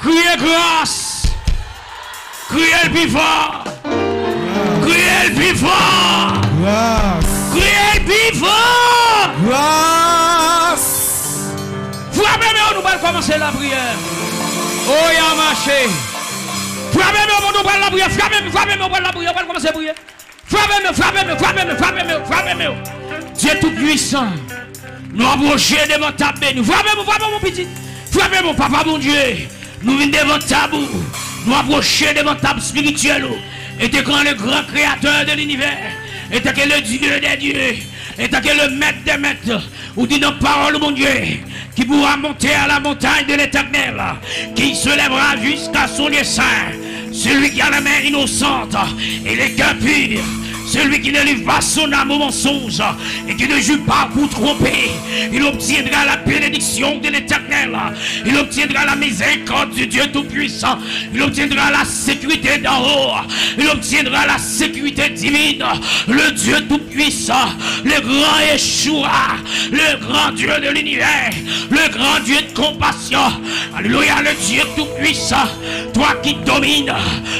Criez grâce. Criez le fort. Criez le fort. Criez le fort. Grâce. Frappez-moi, nous allons commencer la prière. Oh, il a marché. Frappez-moi, nous allons la prière. Frappez-moi, frappez-moi, nous allons la prière. On va commencer la prière. Frappez-moi, frappez-moi, frappez-moi, frappez-moi, frappez-moi. Dieu tout-puissant. Nous approcher devant ta béni. Frappez-moi, mon petit. Frappez-moi, papa, mon Dieu. Nous venons devant ta boue. Nous approcher devant ta spirituelle. Et t'es quand le grand créateur de l'univers. Et t'es que le Dieu des dieux. Et t'es que le maître des maîtres. Ou dit nos paroles, mon Dieu. Qui pourra monter à la montagne de l'éternel. Qui se lèvera jusqu'à son lieu. Celui qui a la main innocente et les cœurs. Celui qui ne livre pas son âme au mensonge et qui ne joue pas pour tromper, il obtiendra la bénédiction de l'éternel. Il obtiendra la miséricorde du Dieu Tout-Puissant. Il obtiendra la sécurité d'en haut. Il obtiendra la sécurité divine. Le Dieu Tout-Puissant, le grand Yeshua, le grand Dieu de l'univers, le grand Dieu de compassion. Alléluia, le Dieu Tout-Puissant, toi qui domines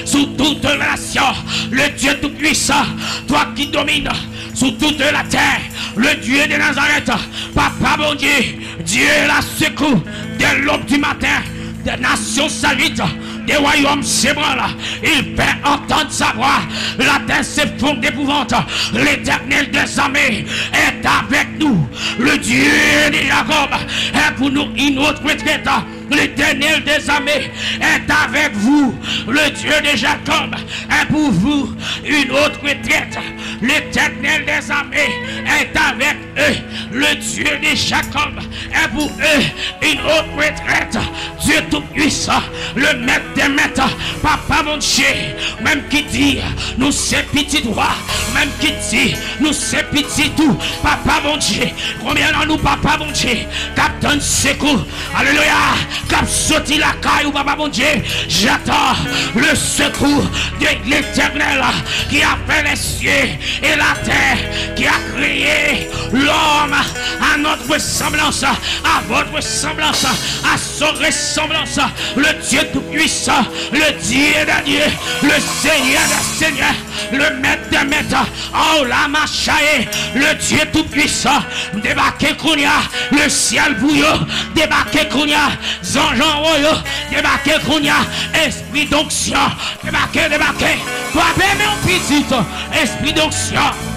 sous toute nation, le Dieu Tout-Puissant, toi qui domines sous toute la terre, le Dieu de Nazareth, Papa bon Dieu, Dieu la secours de l'aube du matin, des nations saluent, des royaumes s'ébranlent, il fait entendre sa voix, la terre s'effondre d'épouvante, l'éternel des armées est avec nous, le Dieu de Jacob est pour nous une autre retraite. L'éternel des armées est avec vous. Le Dieu de Jacob est pour vous une autre retraite. L'éternel des armées est avec Le Dieu de Jacob est pour eux une autre retraite. Dieu Tout-Puissant, le maître des maîtres, Papa mon Dieu, même qui dit, nous c'est petit droit, même qui dit, nous c'est petit tout, Papa mon Dieu, combien en nous, Papa mon Dieu, captain secours, Alléluia, cap sorti la caille, Papa mon Dieu, j'attends le secours de l'éternel qui a fait les cieux et la terre, qui a créé à notre semblance, à votre semblance, à son ressemblance, le Dieu tout-puissant, le Dieu de Dieu, le Seigneur des Seigneurs, le Maître des Maîtres, oh la le Dieu tout-puissant, débarquez Kounia, le ciel bouillot, débarquez Kounia, Zanjan Royo, débarquez Kounia, esprit d'onction, débarquez, débarquez, toi, mon petit, esprit d'onction.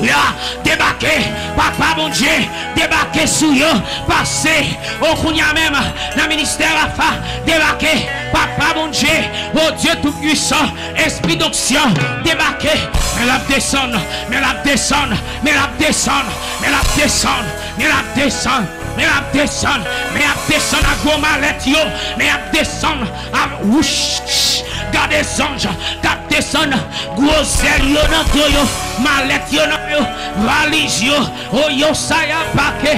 là, débarquer, papa mon Dieu, débarquer sur eux, passer au Kounia même, dans le ministère Rafa, débarquer, papa mon Dieu, oh Dieu tout-puissant, esprit d'onction, débarquer, mais la descend, mais la descend, mais la descend, mais la descend, mais la descendre. Mais la descendre, mais la descendre à gros malette, mais la descendre à wouch, Gade zanj, gade desan, grozer yo nan to yo, malet yo nan yo, valiz yo, o yo sa ya pake,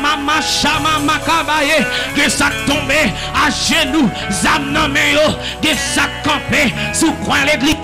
maman chama makabaye Que ça tombe à genoux Zam nan men yo Que ça campé Sous coin l'église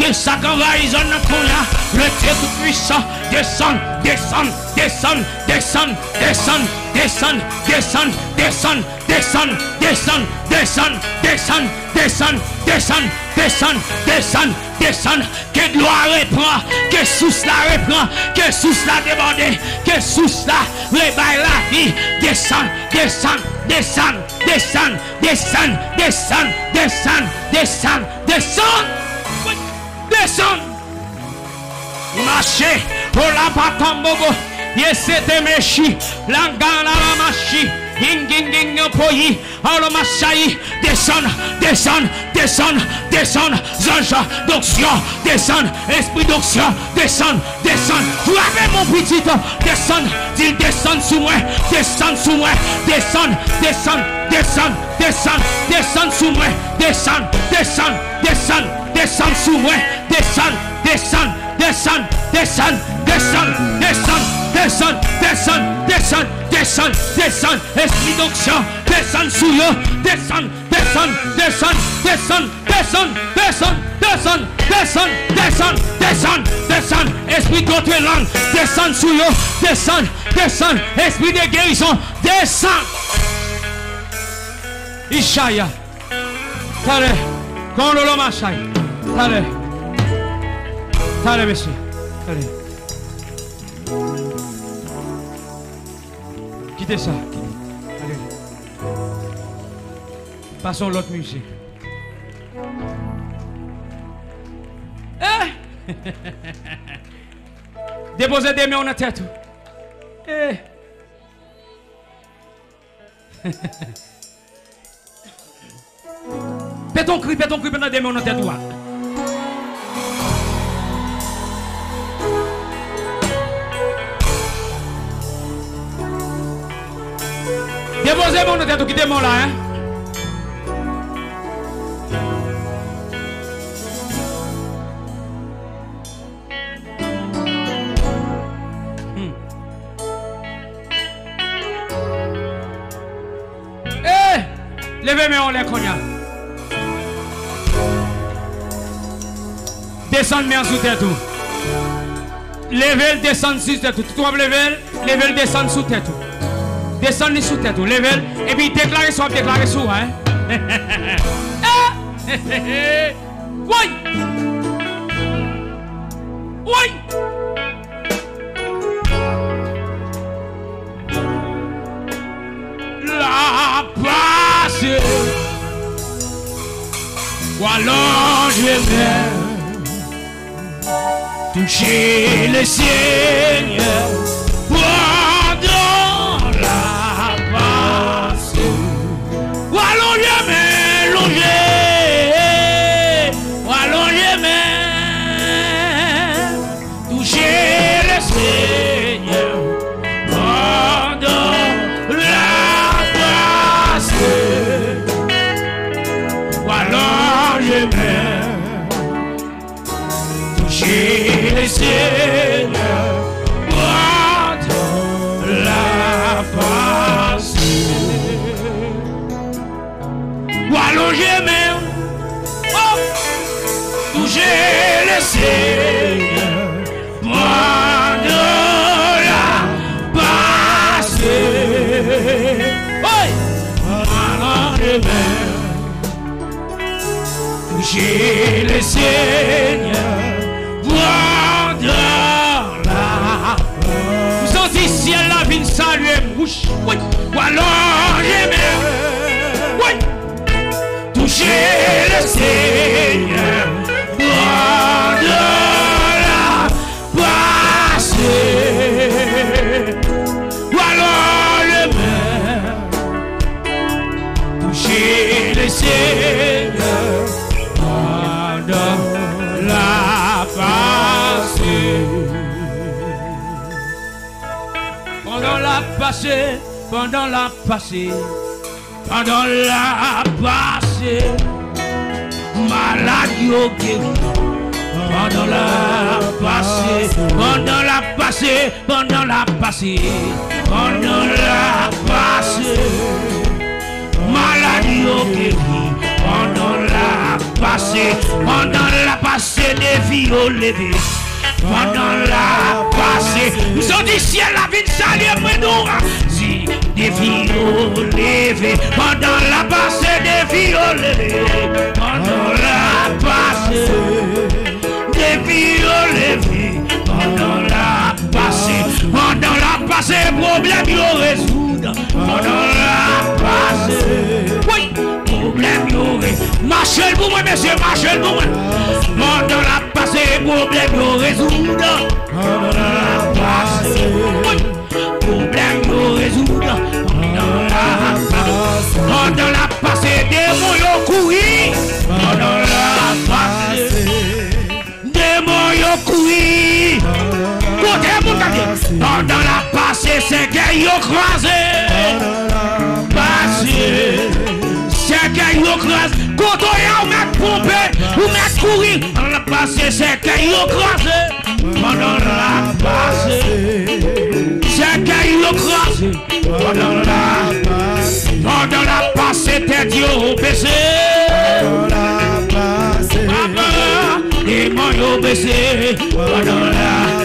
envahit zone nan konya Le Dieu puissant Descend, descend, descend, descend, descend, descend, descend, descend, descend, descend, descend, descend, descend, descend, descend, descend, descend, descend, que gloire reprend, que sous la reprend, que sous la déborde, que sous la rebaille la vie, descend, descend, descend, descend, descend, descend, descend, descend, descend, descend. Marchez, pour la patambogo, yes, c'était méchi, l'angan à la machine. Alomachai, descend, descend, descend, descend, Zanja, d'onction, descend, esprit d'onction, descend, descend, frappez mon petit, descend, dis descend sous moi, descend sous moi, descend, descend, descend, descend, descend sous moi, descend, descend, descend, descend sous moi, descend, descend, descend, descend, descend, descend, descend. Descend, descend, descend, descend, esprit d'onction, descend sous eux, descend, descend, descend, descend, descend, descend, descend, descend, descend, descend, descend, esprit d'autre langue, descend sous eux, descend, descend, esprit de guérison, descend. Ishaya, Allez, quand le l'homme Allez. Allez, monsieur. Ça. Allez. Passons l'autre musique. Eh! Déposez des mains en tête. Eh! Pè ton cri, ton cri, pè nan deme ou nan nan tè dwa ki demon la, hein? Hmm. Eh, levez mes en les cognac. Sous tête tout. Level descend sous tête tout. Tu level, level descend sous tête tout. Descend sous tête. Level et puis déclarer soit déclarer sous hein. Oui. Oui. La passe. Ou alors je vais toucher le Seigneur Ou allonger mes oh, toucher le Seigneur pendant la passe. Oui, allonger mes toucher le Seigneur la Vous sentez ciel la ou alors Seigneur la passe ou la passée. Pendant la passée, pendant la passée, pendant la passée, maladie au guéri. Pendant la passée, pendant la passée, pendant la passée, pendant la passée maladie au guéri pendant la passée, pendant la passée des vies au levé. Pendant la passée, nous sommes du ciel, la vie de mais nous, si des filles au lever, pendant la passe des filles au lever, pendant la passe des filles au lever, pendant la passe, pendant la passe, problème yo résoudre, pendant la passe, oui, problème yo résoudre, marchez pour moi messieurs, marchez pour moi, pendant la passe, problème yo résoudre, pendant la passe, oui, problème yo résoudre, Pendant la passée, des yo courus. Pendant la passée, des mots courus. Côté mon Pendant la passée, c'est qu'ils ont croisé. Passé, c'est qu'ils ont croisé. Quand on y a un pompé, ou mec courir. Pendant la passée, c'est qu'ils ont croisé. Pendant la passée, c'est qu'ils ont croisé. Pendant la passée. Pendant la passée, t'es Dieu baissé. Papa, démon yo baissé. Pendant la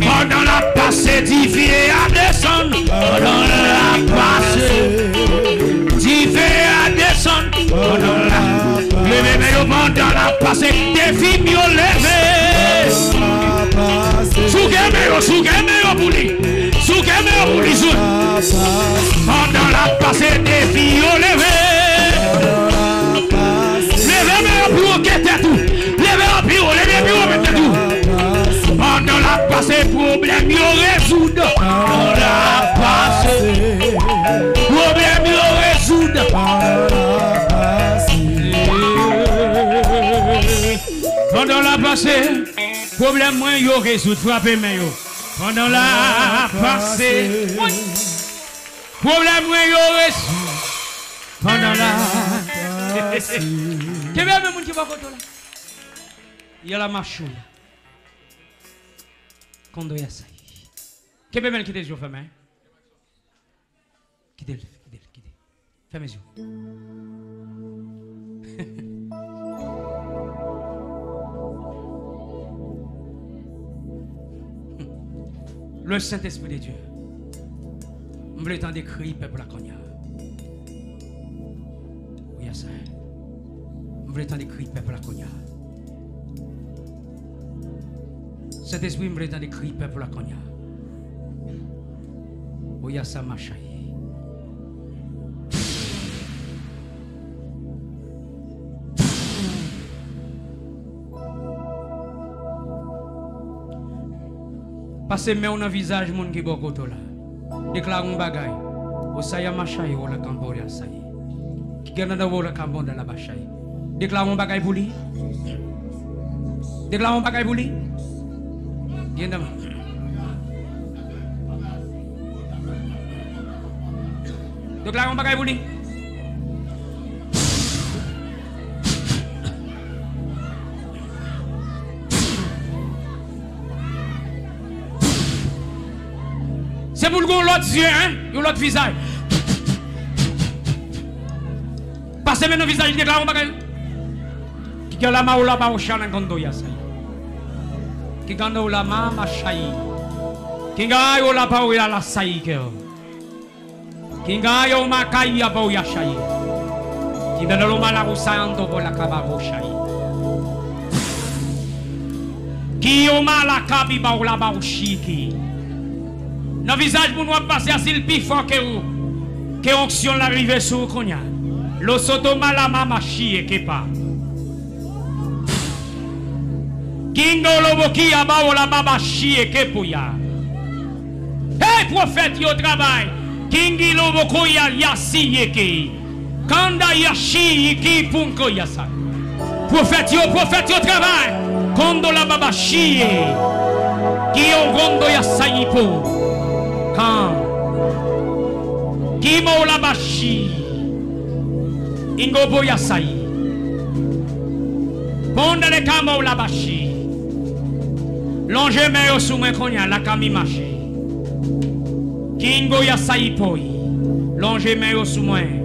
pendant la passée, divine à descendre. Pendant la passée, divine à descendre. Pendant la résoudre la passé. Problème yo résoudre dans la passé. Pendant la passé, problème moi yo résoudre, frappez mais yo. Pendant la passé, problème moi yo résoudre. Pendant la passé. Quel est le monde qui va contre là? Il y a la marche. Quando ia sair qui fermés? Quittez-le, quittez-le, quittez. Fermez les yeux. Le Saint-Esprit de Dieu. Je voulais t'en décrire, peuple la cognac. Oui, ça. Je voulais t'en décrire, peuple la cognac. Saint-Esprit, je voulais t'en décrire, peuple la cognac. Chérie. Passez main dans le visage mon qui est côté là. Déclare un bagay. Au saya machay ou la camboria say. Qui gagne dans la cambonda la bachay. Déclare un bagay pour lui. Déclare un bagay pour lui. Viens Déclare un bagay pour lui. C'est pour l'autre yeux, hein, l'autre visage. Passez maintenant visage, un bagage. Qui a la main ou la ya ça. Qui a la ma chai. Qui a eu la main ou la que. Qui a eu ma kai ya bau ya chai. Qui a le mal au santo pour la kaba au chai. Qui a mal la kabi bau la bau chiki. Dans le visage pour nous passer à plus fort que vous. Que onction l'arrivée sur Konya. Lo soto malama machi que pas. Kingo lobo ki aba la mama chie que pouya. Hey prophète yo travail. Kingi lobo ko ya yasi yeke. Kanda yashi ki punko yasa. Prophète yo prophète yo travail. Kondo la baba chie. Ki yo gondo ya sayipo. Quand Kimo la bashi Ingobo yasai Ponde le kamo la bashi Longe me yo sou konya la kami machi Kingo yasai poi. Longe me yo sou men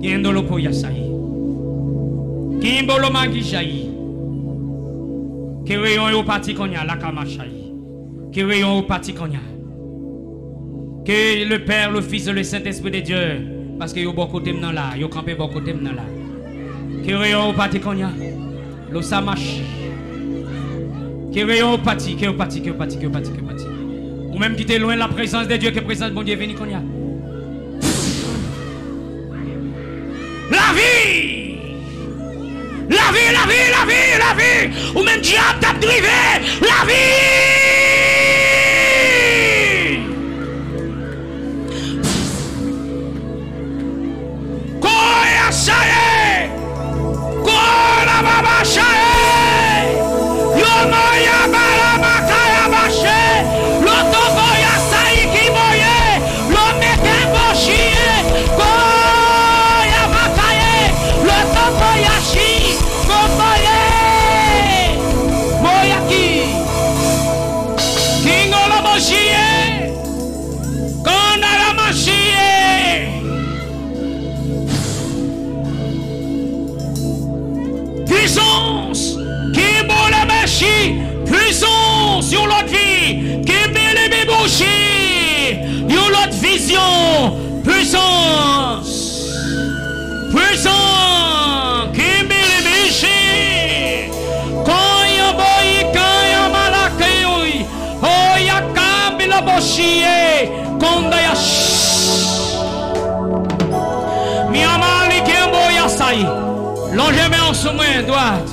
Yendo lo po yasai Kimbo lo mangi jai. Ke rayon yo pati konya la kamashai Ke rayon yo pati konya. Que le Père, le Fils et le Saint-Esprit de Dieu, parce que yo bon côté maintenant là, yo campé bon côté maintenant là. Que rayon au parti konya, lo samash. Au que au parti, que au parti, Ou même quitter loin la présence de Dieu, que présence de bon Dieu veni konya. La vie! La vie, la vie, la vie, la vie! Ou même diable t'a drivé! La vie! Shaye! Kora baba shaye! Sous droite.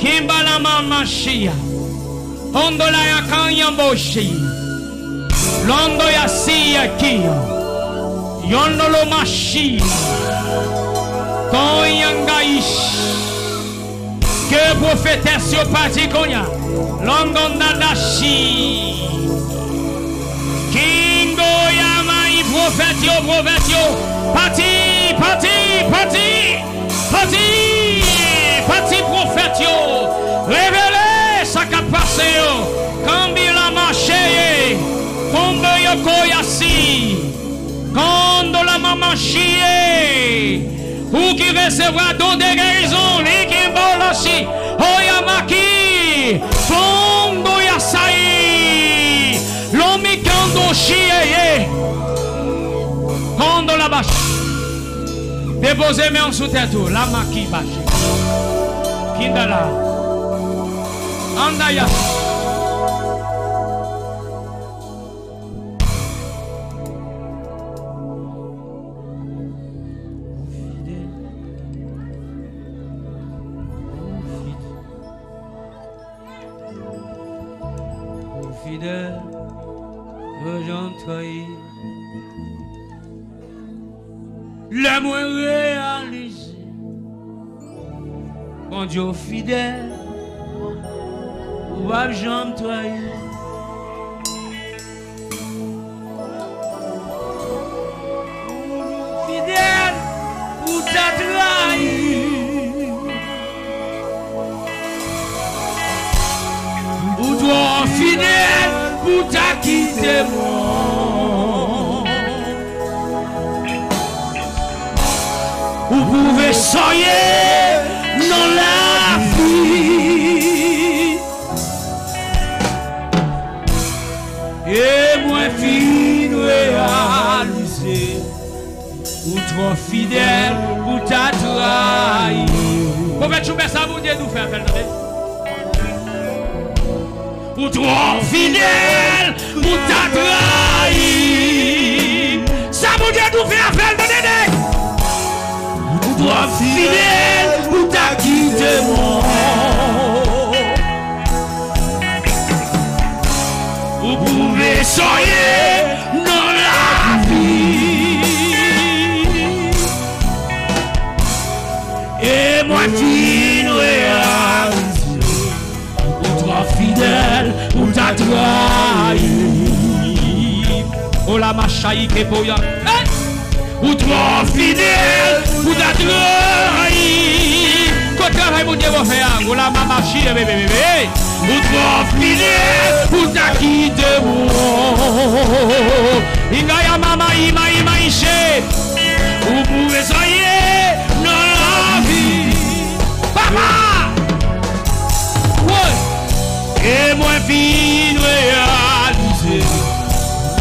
Kimbala mama shia. Ondola ya kanya. Londo ya siya kia. Yondolo mashi. Koyanga ish. Que prophétesse yo parti konya. Longondadashi. Kingo yama i prophète yo, prophète yo. Parti, parti, parti. Parti, parti prophète yo. Révélez ça qui a passé yo. Kambi la marché. Kombe yo koyasi. Quand la maman chie. Ou qui recevra don de guérison, li qui bolashi, oyamaki, fondo yasai, lomi kando chie, Quand la bâche, déposez mes en sous tête, la maki bâche, kindala, andaya. Dieu fidèle, ou vie. Et moi fine réalisé. Ou trop fidèle pour ta trahi. Prophète Choubert, ça vous dit nous faire, attendez pour toi fidèle, pour ta trahi. Ça vous dit nous faire appel de Dédé. Pour toi fidèle, pour ta moi. Soyer dans la vie. Et moi qui nous fidèle ou ta trahi. Oh la machaï que boya. Ou toi fidèle ou ta trahi. Quand travail mon Dieu va faire, ou la maman chie bébé bébé. Ou transmine Fouta ki demou Ingaya mama ima ima ishe Ou pou esoye Nan la vi Papa! Woy E mwen fin realize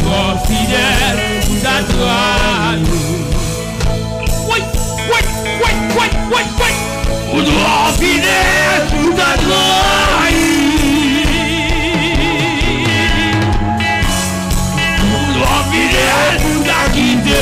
Kon fidel Fouta tranou Woy, woy, woy, woy, woy Ou transmine Fouta tranou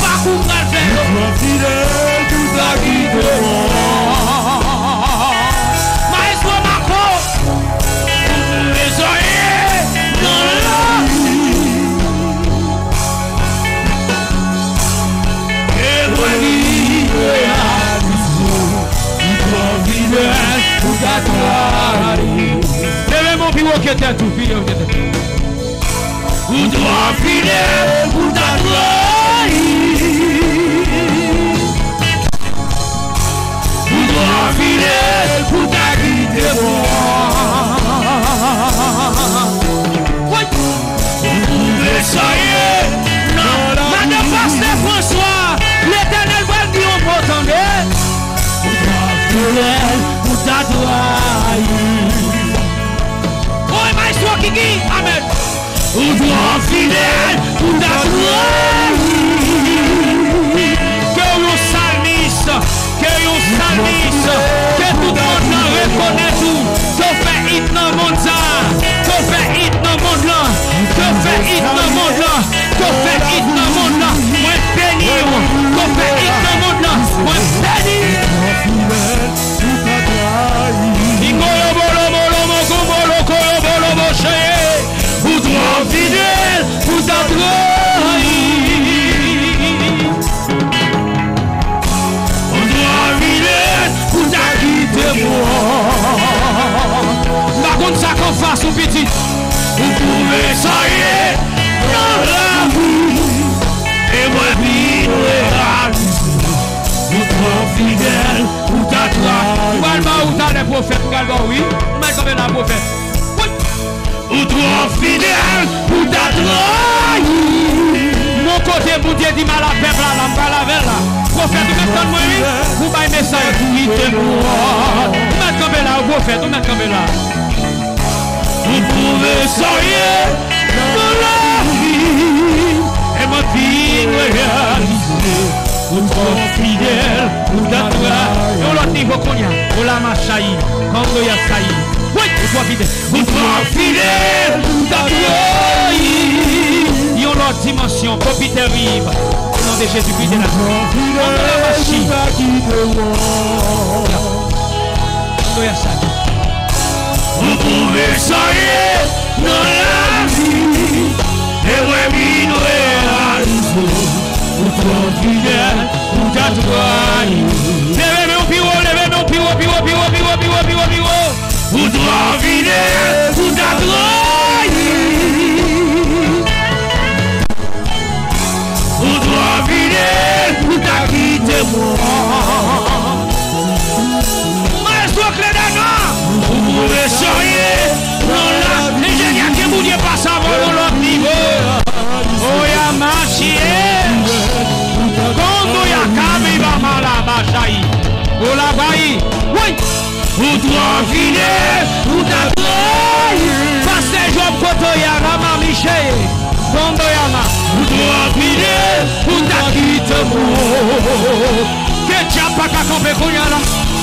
pa kou pral fè Mwen fidèl tout a ki te mwen Maestro Marco Mwen le soye nan la. Vi E mwen vive a disou Mwen fidèl tout a klari Deme mwen pi wakete a tou pi wakete Mwen fidèl tout a klari toi di mal apèp la, la mbal avèl la. Profèt ou mèk ton mwen li, ou bay mesay kou ite mou. Ou mèk kambe la, ou profèt, ou mèk kambe la. Ou pouve sorye nan la vi, e mwen pi mwen realize. Ou ton fidèl, ou datoua, ou lot nivou konya, ou la ma chayi, kando ya chayi. Ou ton fidèl, ou datoua, Au nom de Jésus-Christ de la On l'a machaï. Quand on y a saï. Vous pouvez soyez dans la vie. Et ouais, vie, nous réalisons. Ou trop fidèle, ou t'attraille. Levez mon piro, levez mon piro, piro, piro, piro, piro, piro, piro. Ou trop fidèle, ou t'attraille. Ou prier pour ta quitter moi. Maestro Clédana, vous pouvez sourire dans la légère que vous n'avez pas savoir dans l'autre niveau. Oh, y'a marché. Quand y'a camé, va mal à ma chaîne. Oh, la baille. Oui. Vous tranquille. Quitte moi. Que tu pas qu'à camper qu'on y a là.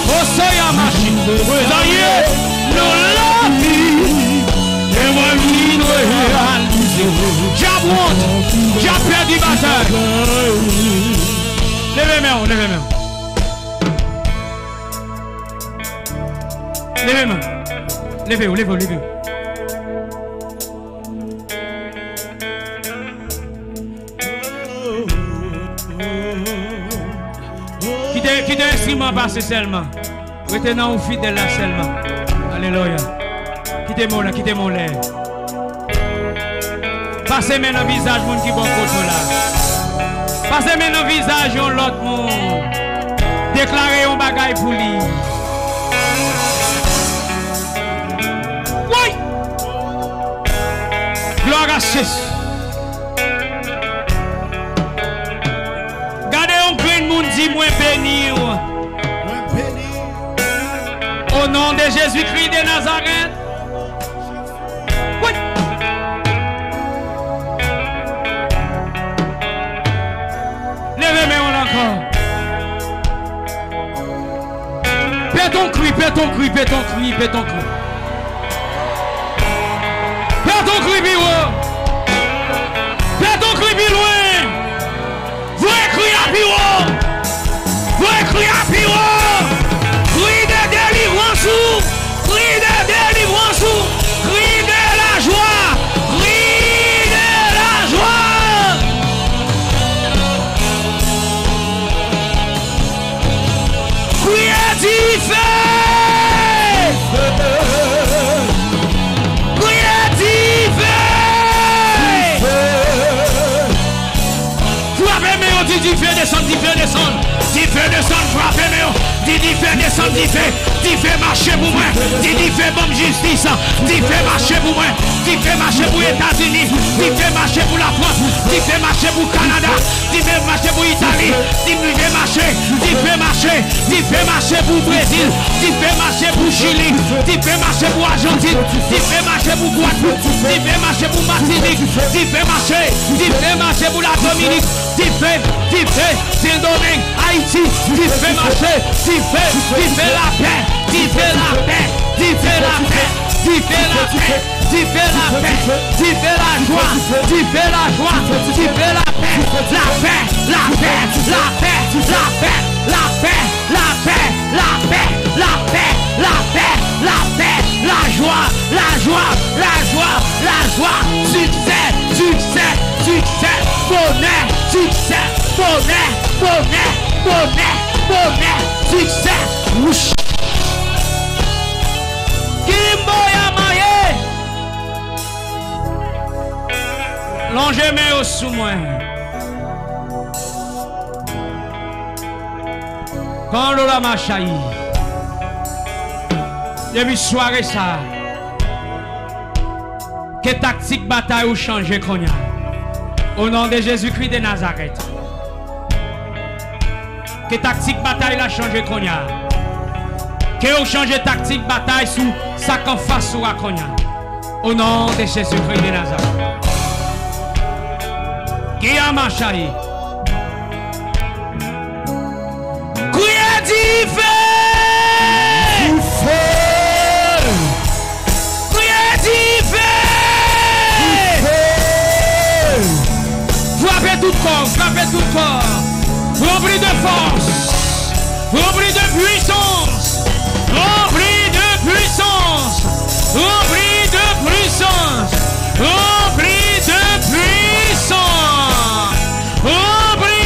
Oh, ça y a machine. Ça y est, non la vie. Et moi, vie, nous réaliser. Job want, job perdu bataille. Levez main, levez Quittez, quittez l'instrument passé seulement. Retenant au fidèle là seulement. Alléluia. Quittez mon là, quittez mon lait. Passez maintenant visage, mon qui bon côté là. Passez maintenant visage, on l'autre monde. Déclarez un bagaille pour lui. Oui. Gloire à Jésus. Monde dit moi béni. Au nom de Jésus-Christ de Nazareth. Oui. Mes encore. Père ton cri, père ton cri, père ton cri, père ton cri. Père ton. Di di fè desan, di fè, di fè mache pou mwen Di di fè bom justis, di fè mache pou mwen Di fè mache pou Etats-Unis, di fè mache pou la France Di fè mache pou Kanada, di fè mache pou Itali Di fè mache, di fè mache, di fè mache pou Brésil Di fè mache pou Chili, di fè mache pou Argentine Di fè mache pou Guadeloupe, di fè mache pou Martinique Di fè mache, di fè mache pou la Dominique D'y fait, d'y fait, Saint-Domingue, Haïti. D'y fait marcher. D'y fait, d'y fait la paix. D'y fait la paix. D'y fait la paix. D'y fait la paix. tu fais la paix, tu fais la joie, tu fais la joie, tu fais la paix, la paix, la paix, la paix, la paix, la paix, la paix, la paix, la paix, la paix, la paix, la joie, la joie, la joie, la joie, succès, succès, successfulness, successfulness, fullness, fullness, fullness, success. Whoosh. Kimboya Maye. Longe mes au sous moi. Quand l'eau la machaï. Depuis soirée ça. Que tactique bataille ou changer cognac. Au nom de Jésus-Christ de Nazareth. Que tactique bataille a changé qu'on y a. Que vous changez tactique bataille sous sa face ou à Au nom de Jésus-Christ de Nazareth. Qui a marché? Criez corps, frappez tout corps. Remplis de force, remplis de puissance, remplis de puissance, remplis de puissance, remplis de puissance, remplis.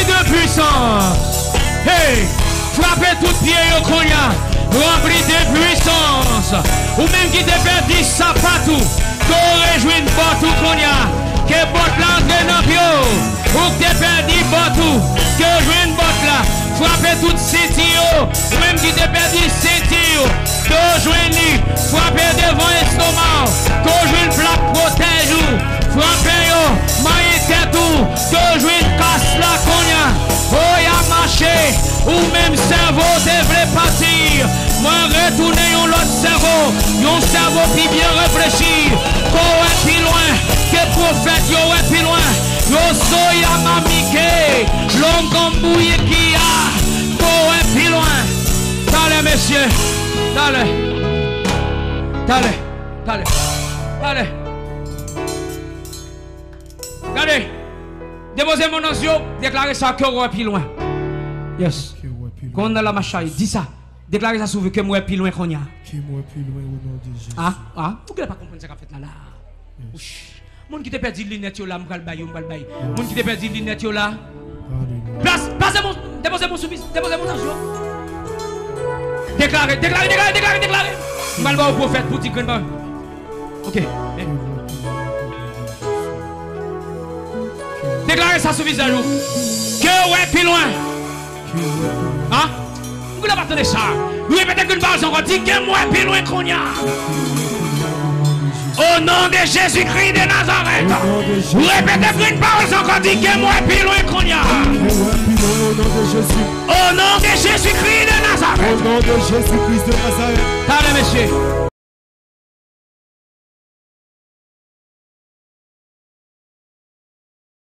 De puissance. Hey, frappez tout pied au cognac, remplis de puissance. Ou même qui te perdu ça partout, qu'on réjouit une porte au cognac, que ou que te perdu partout, que je une botte là, frappez toute ou même qui te perdu city, que joindre, frappez devant l'estomac, que une plaque protège, frappez yo, maille tête ou, que une casse la cognac, oh y'a marché, ou même cerveau devrait partir, moi retourner un autre cerveau, un cerveau qui bien réfléchi, qu'on est plus loin, que prophète yo est plus loin, yo soy a mamike, l'ongambouye qui a, qu'on est plus loin. Allez messieurs, allez, allez, allez, allez. Regardez, déposez mon nom, déclarez ça que vous plus loin. Yes. Quand on a la machaille, dis ça. Déclarez ça sur vous que moi plus loin qu'on y a. Qui moi plus loin au nom de Jésus. Ah, ah, vous ne pas comprendre ce qu'a fait là là. Moun qui te perdu lunettes yo là, m'kal baye, m'kal baye. Moun qui te perdu lunettes yo là. Place, passez mon, déposez mon soumis, déposez mon ange. Déclarez, déclarez, déclarez, déclarez, déclarez. M'kal ba au prophète pour dire que. OK. eh. Déclarez ça sur visage. Que ouais plus loin. Hein? Vous ne pas ça. Vous répétez qu'une base encore dit que moi plus loin qu'on y a. Au nom de Jésus-Christ de Nazareth. Vous répétez qu'une parole encore dit que moi plus loin qu'on y a. Au nom de Jésus. Au nom de Jésus-Christ de Au Nazareth. nom de Jésus-Christ de Nazareth. Allez, monsieur.